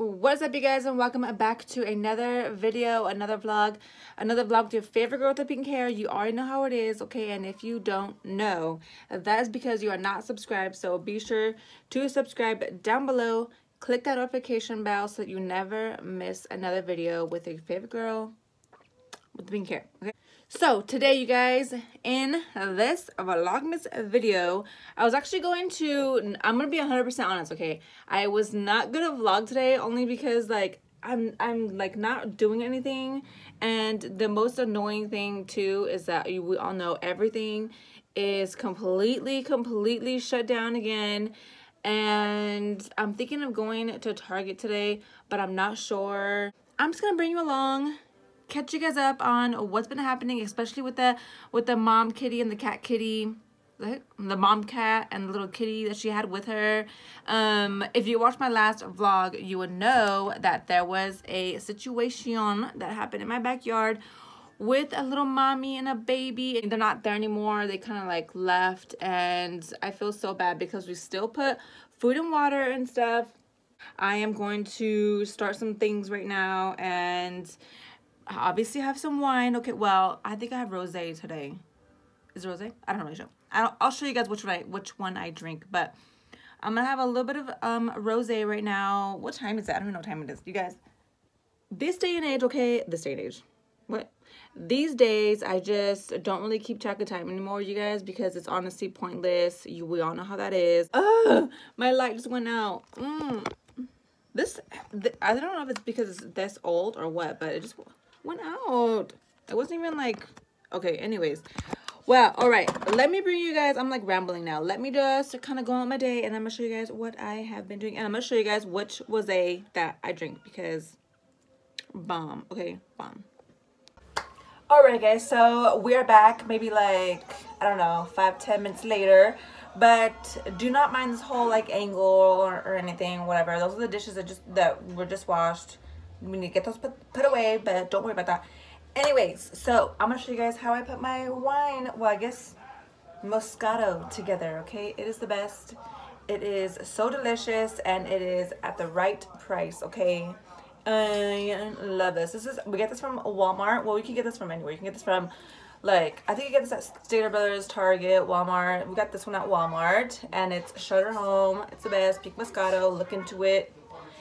What's up you guys and welcome back to another video, another vlog, another vlog with your favorite girl with the pink hair. You already know how it is, okay? And if you don't know, that is because you are not subscribed. So be sure to subscribe down below. Click that notification bell so that you never miss another video with your favorite girl with the pink hair, okay? So today you guys, in this Vlogmas video, I was actually going to, I'm going to be 100% honest, okay? I was not going to vlog today only because like, I'm, I'm like not doing anything. And the most annoying thing too is that we all know everything is completely, completely shut down again. And I'm thinking of going to Target today, but I'm not sure. I'm just to bring you along catch you guys up on what's been happening, especially with the with the mom kitty and the cat kitty the mom cat and the little kitty that she had with her. Um, if you watched my last vlog, you would know that there was a situation that happened in my backyard with a little mommy and a baby. They're not there anymore. They kind of like left and I feel so bad because we still put food and water and stuff. I am going to start some things right now and I obviously have some wine. Okay, well, I think I have rosé today. Is it rosé? I don't really know. I'll, I'll show you guys which one I which one I drink, but I'm gonna have a little bit of um rosé right now. What time is it? I don't even know what time it is. You guys, this day and age, okay, this day and age. What? These days, I just don't really keep track of time anymore, you guys, because it's honestly pointless. You, we all know how that is. Ugh, my light just went out. Mm. This, th I don't know if it's because it's this old or what, but it just went out. I wasn't even like, okay, anyways. Well, all right, let me bring you guys, I'm like rambling now. Let me just kind of go on my day and I'm gonna show you guys what I have been doing. And I'm gonna show you guys which was a that I drink because bomb, okay, bomb. All right, guys, so we are back maybe like, I don't know, five, ten minutes later. But do not mind this whole like angle or, or anything, whatever. Those are the dishes that just that were just washed we need to get those put, put away, but don't worry about that. Anyways, so I'm to show you guys how I put my wine, well, I guess Moscato together, okay? It is the best. It is so delicious, and it is at the right price, okay? I love this. This is, we get this from Walmart. Well, we can get this from anywhere. You can get this from, like, I think you get this at Stater Brothers, Target, Walmart. We got this one at Walmart, and it's Sutter Home. It's the best. Peak Moscato. Look into it.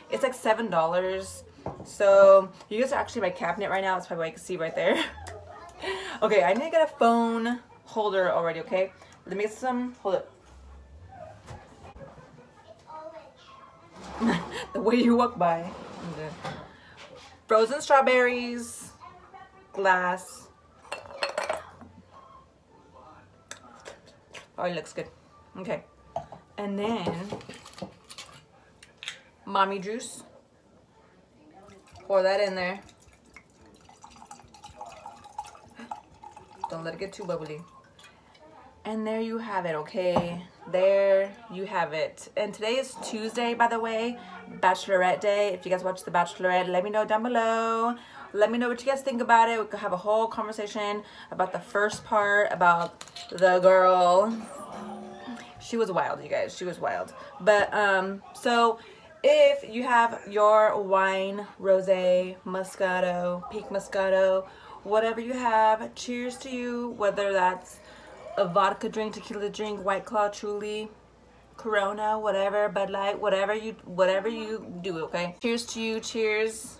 It's like $7 so you guys are actually my cabinet right now. That's probably what I can see right there. okay, I need to get a phone holder already, okay? Let me get some, hold it. the way you walk by. Frozen strawberries, glass. Oh, it looks good. Okay. And then, mommy juice. Pour that in there. Don't let it get too bubbly. And there you have it, okay? There you have it. And today is Tuesday, by the way, Bachelorette Day. If you guys watch The Bachelorette, let me know down below. Let me know what you guys think about it. We could have a whole conversation about the first part, about the girl. She was wild, you guys. She was wild. But, um, so if you have your wine, rosé, moscato, pink moscato, whatever you have, cheers to you, whether that's a vodka drink, tequila drink, white claw, truly, corona, whatever, Bud Light, whatever you whatever you do, okay? Cheers to you, cheers.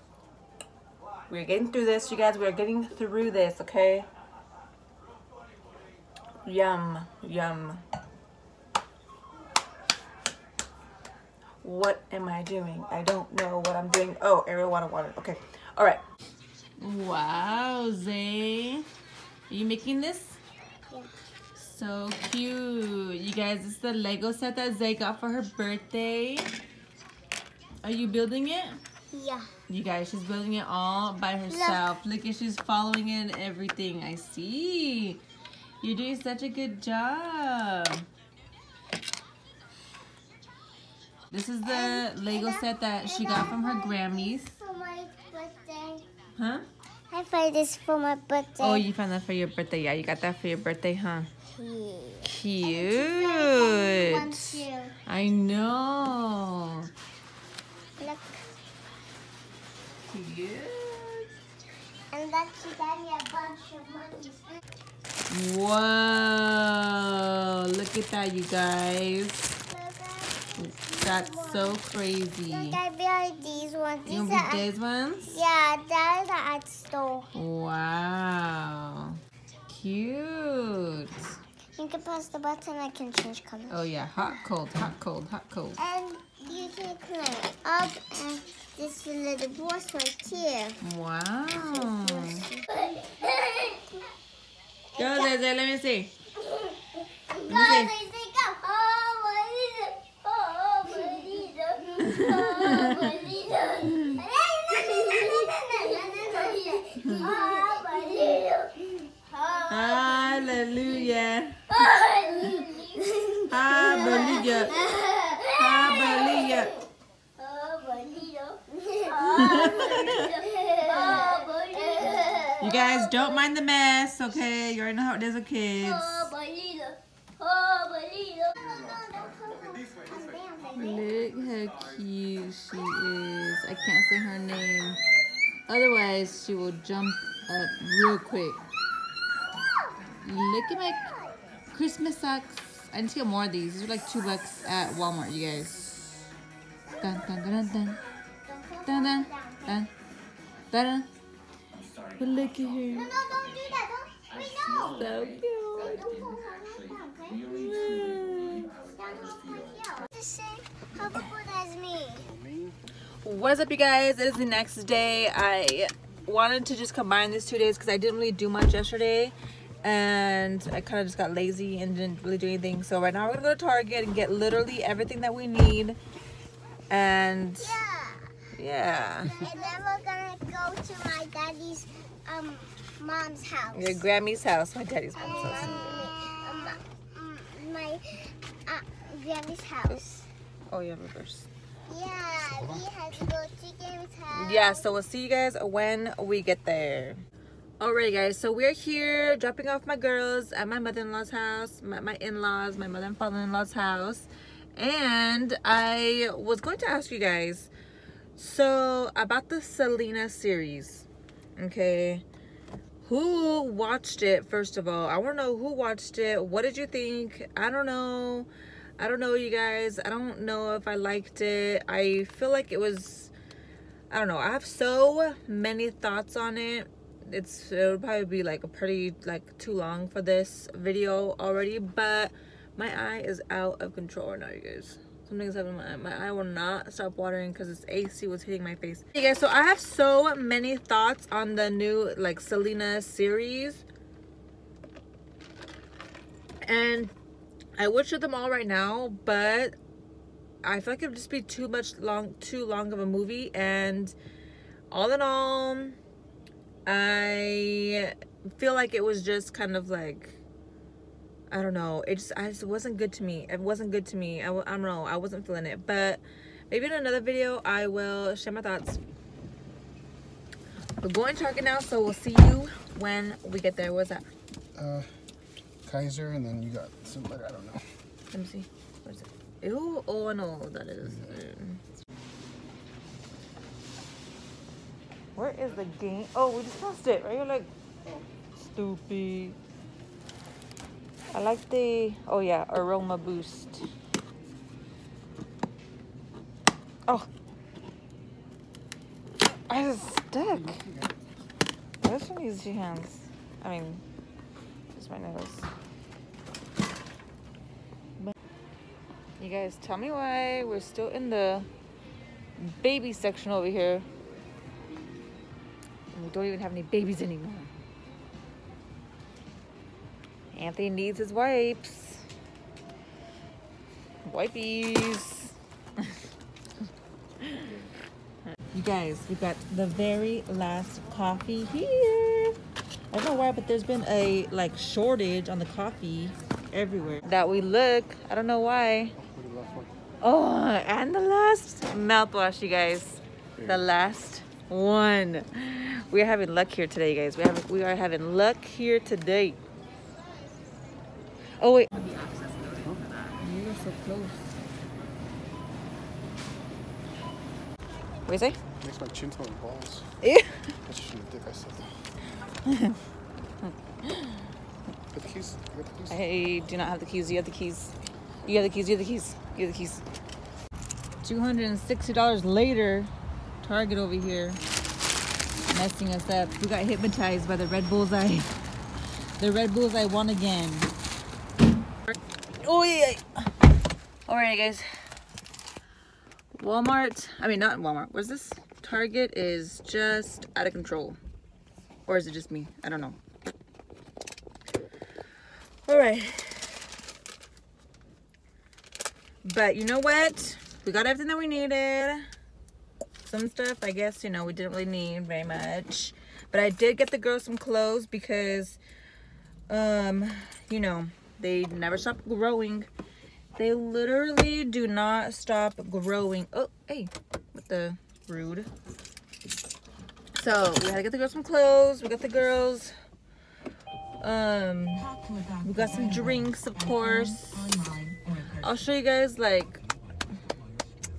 We're getting through this, you guys. We're getting through this, okay? Yum, yum. What am I doing? I don't know what I'm doing. Oh, Ariel water water. Okay. All right. Wow, Zay. Are you making this? Yeah. So cute. You guys, this is the Lego set that Zay got for her birthday. Are you building it? Yeah. You guys, she's building it all by herself. Look, Look at she's following in everything. I see. You're doing such a good job. This is the Lego set that she got from her Grammys. For my birthday. Huh? I found this for my birthday. Oh, you found that for your birthday. Yeah, you got that for your birthday, huh? Cute. Cute. I know. Look. Cute. And then she gave me a bunch of money. Whoa. Look at that, you guys. That's so crazy. Look, I buy these ones. You These want are, these ones? yeah, that is at store. Wow. Cute. You can press the button. I can change colors. Oh yeah, hot, cold, hot, cold, hot, cold. And you can climb up and this little boss right here. Wow. Go, Zeze, let me see. Let me see. Hallelujah. Hallelujah. Hallelujah. You guys don't mind the mess, okay? You already know how it is with kids. Look how cute she is. I can't say her name. Otherwise, she will jump up real quick. Look at my Christmas socks. I need to get more of these. These are like two bucks at Walmart, you guys. Dun dun dun dun dun. Dun dun dun. Dun dun. But look at her. No, no, don't do that. Don't. Wait, no. So cute. Don't pull her like that, okay? Stand up like here. The same colorful as me. What is up, you guys? It is the next day. I wanted to just combine these two days because I didn't really do much yesterday. And I kind of just got lazy and didn't really do anything. So right now we're going to go to Target and get literally everything that we need. And Yeah. yeah. And then we're gonna go to my daddy's um mom's house. Your Grammy's house, my daddy's mom's house. Um, my uh, Grammy's house. Oh, yeah, reverse. Yeah, we have. Yeah, so we'll see you guys when we get there. Alright guys, so we're here dropping off my girls at my mother-in-law's house, my, my in-laws, my mother and father-in-law's house. And I was going to ask you guys, so about the Selena series, okay? Who watched it, first of all? I want to know who watched it. What did you think? I don't know. I don't know, you guys. I don't know if I liked it. I feel like it was... I don't know. I have so many thoughts on it. It's it would probably be like a pretty like too long for this video already, but my eye is out of control right now, you guys. Something's happening. My, my eye will not stop watering because this AC was hitting my face. Hey guys, so I have so many thoughts on the new like Selena series, and I would show them all right now, but I feel like it would just be too much long, too long of a movie. And all in all, I feel like it was just kind of like I don't know. It just I just wasn't good to me. It wasn't good to me. i don't know. I wasn't feeling it. But maybe in another video I will share my thoughts. We're going to Target now, so we'll see you when we get there. What's that? Uh, Kaiser, and then you got some letter. I don't know. Let me see. What is it? Ew. Oh, I know what that is. Mm. Where is the game? Oh, we just lost it. Right? You're like, stupid. I like the, oh yeah, aroma boost. Oh. I was stuck. This one needs your hands. I mean, my nose. You guys, tell me why we're still in the baby section over here. And we don't even have any babies anymore. Anthony needs his wipes. Wipies. you guys, we got the very last coffee here. I don't know why, but there's been a like shortage on the coffee everywhere. That we look. I don't know why. Oh, and the last mouthwash, you guys. The last one. We are having luck here today, guys. We have we are having luck here today. Oh wait. You were so close. What do you say? Makes my chin smell like balls. Ew. That's just from the dick I sucked. Got the keys? I do not have the keys. You have the keys. You have the keys. You have the keys. You have the keys. Two hundred and sixty dollars later, Target over here messing us up. We got hypnotized by the red bullseye. The red bullseye won again. Oh yeah. Alright guys. Walmart. I mean not Walmart. What's this? Target is just out of control. Or is it just me? I don't know. All right. But you know what? We got everything that we needed. Some stuff, I guess, you know, we didn't really need very much. But I did get the girls some clothes because, um, you know, they never stop growing. They literally do not stop growing. Oh, hey, what the rude. So we had to get the girls some clothes. We got the girls um we got some drinks of course. I'll show you guys like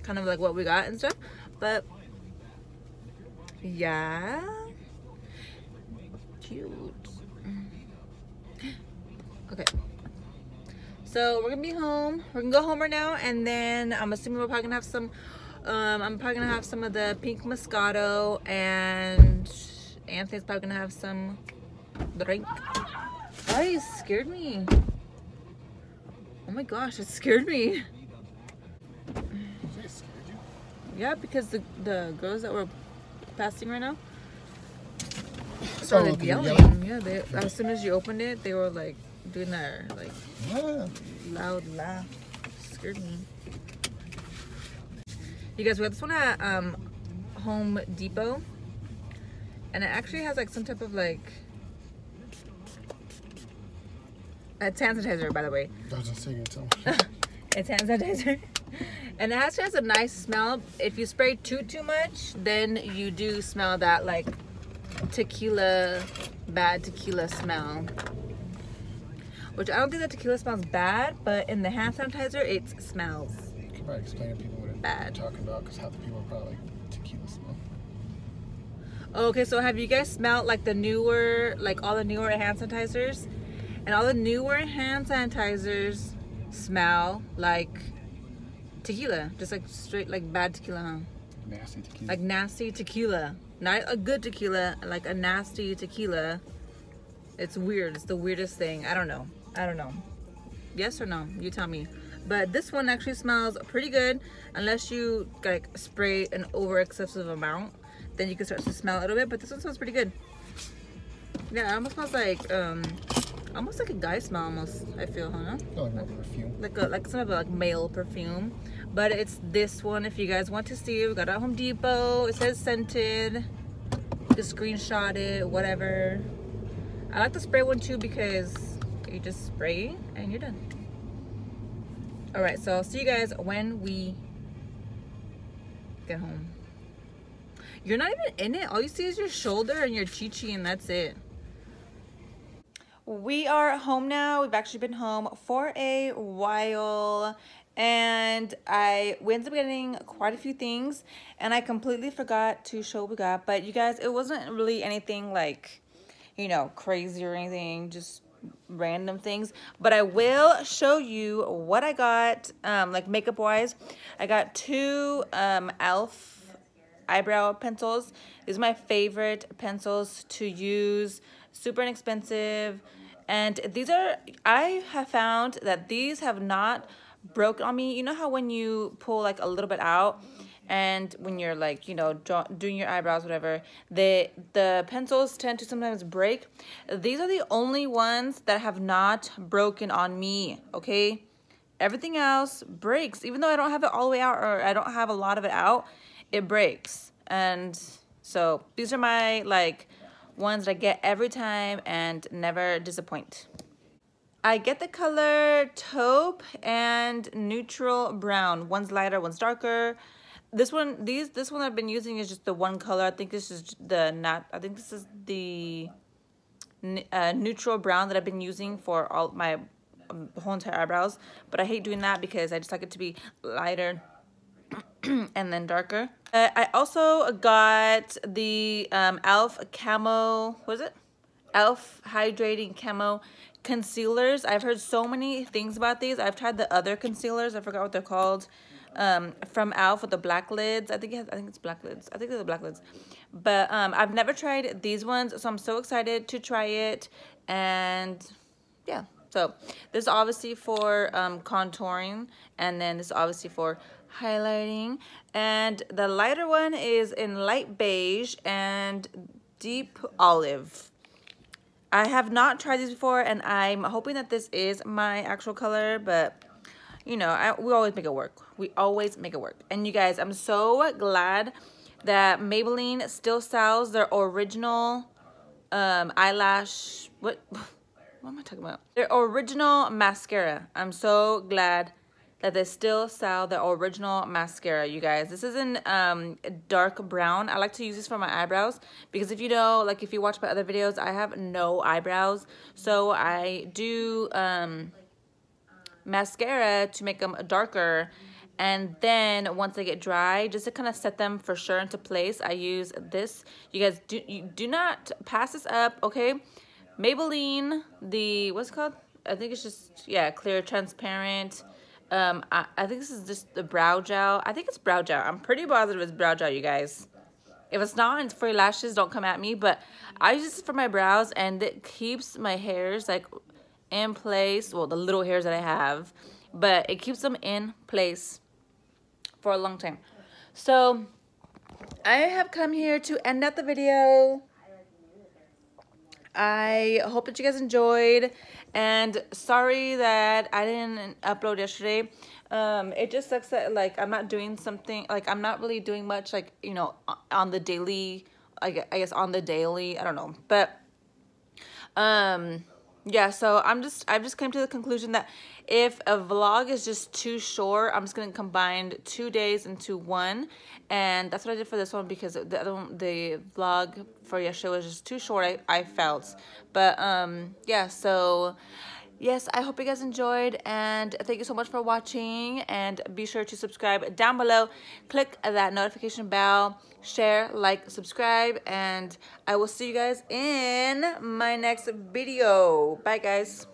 kind of like what we got and stuff but yeah. Cute. Okay. So we're gonna be home. We're gonna go home right now and then i'm assuming we're probably gonna have some um i'm probably gonna have some of the pink moscato and anthony's probably gonna have some drink why you scared me? Oh my gosh, it scared me. They scared you? Yeah, because the the girls that were passing right now Oh, started okay, you're yelling. Yeah, they as soon as you opened it, they were like doing that like Yeah. loud laugh. Scared me. You guys, we got this one at um, Home Depot, and it actually has like some type of like. a hand sanitizer, by the way. I was just saying, tell me. It's hand sanitizer. And it actually has a nice smell. If you spray too too much, then you do smell that like tequila, bad tequila smell. Which I don't think that tequila smells bad, but in the hand sanitizer it smells. Explain to people Bad. talking about because half the people are probably like tequila smell. Okay, so have you guys smelled like the newer, like all the newer hand sanitizers? And all the newer hand sanitizers smell like tequila, just like straight like bad tequila, huh? Nasty tequila. like nasty tequila not a good tequila like a nasty tequila it's weird it's the weirdest thing i don't know i don't know yes or no you tell me but this one actually smells pretty good. Unless you like spray an over excessive amount then you can start to smell a little bit. But this one smells pretty good. Yeah it almost smells like um almost like a guy smell almost i feel huh? I feel like perfume. like a like some of a like male perfume. But it's this one if you guys want to see it we got it at home depot. It says scented. You can screenshot it whatever. I like the spray one too because you just spray and you're done all right so i'll see you guys when we get home you're not even in it all you see is your shoulder and your chi-chi and that's it we are home now. We've actually been home for a while and I ended up getting quite a few things and I completely forgot to show what we got. But you guys, it wasn't really anything like, you know, crazy or anything, just random things. But I will show you what I got, um, like makeup wise. I got two um e.l.f eyebrow pencils. These are my favorite pencils to use. Super inexpensive. And these are, I have found that these have not broken on me. You know how when you pull like a little bit out and when you're like, you know, doing your eyebrows, whatever, the, the pencils tend to sometimes break. These are the only ones that have not broken on me, okay? Everything else breaks. Even though I don't have it all the way out or I don't have a lot of it out, it breaks. And so these are my like ones that I get every time and never disappoint. I get the color taupe and neutral brown. One's lighter, one's darker. This one, these, this one I've been using is just the one color. I think this is the not. I think this is the uh, neutral brown that I've been using for all my um, whole entire eyebrows. But I hate doing that because I just like it to be lighter. and then darker. Uh, I also got the um, e.l.f. Camo, was it? e.l.f. Hydrating Camo concealers. I've heard so many things about these. I've tried the other concealers. I forgot what they're called. Um, from e.l.f. with the black lids. I think has, I think it's black lids. I think they're the black lids. But um, I've never tried these ones, so I'm so excited to try it. And yeah, so this is obviously for um, contouring, and then this is obviously for highlighting. And the lighter one is in light beige and deep olive. I have not tried these before, and I'm hoping that this is my actual color, but you know, I, we always make it work. We always make it work. And you guys, I'm so glad that Maybelline still sells their original um, eyelash, what, what am I talking about? Their original mascara. I'm so glad that they still sell the original mascara, you guys. This is in um, dark brown. I like to use this for my eyebrows because if you know, like if you watch my other videos, I have no eyebrows. So I do um, mascara to make them darker. And then once they get dry, just to kind of set them for sure into place, I use this. You guys, do, you do not pass this up, okay? Maybelline, the, what's called? I think it's just, yeah, clear, transparent um, I, I think this is just the brow gel. I think it's brow gel. I'm pretty positive it's brow gel, you guys. If it's not it's for your lashes, don't come at me. But I use this for my brows and it keeps my hairs like in place. Well, the little hairs that I have. But it keeps them in place for a long time. So, I have come here to end out the video. I hope that you guys enjoyed. And sorry that I didn't upload yesterday. Um, it just sucks that like I'm not doing something like I'm not really doing much like you know on the daily. I guess on the daily. I don't know, but um yeah so i'm just i've just came to the conclusion that if a vlog is just too short i'm just gonna combine two days into one. And that's what i did for this one because the other one, the vlog for yesterday was just too short i, I felt. But um yeah so yes i hope you guys enjoyed and thank you so much for watching and be sure to subscribe down below. Click that notification bell share like subscribe and i will see you guys in my next video. Bye guys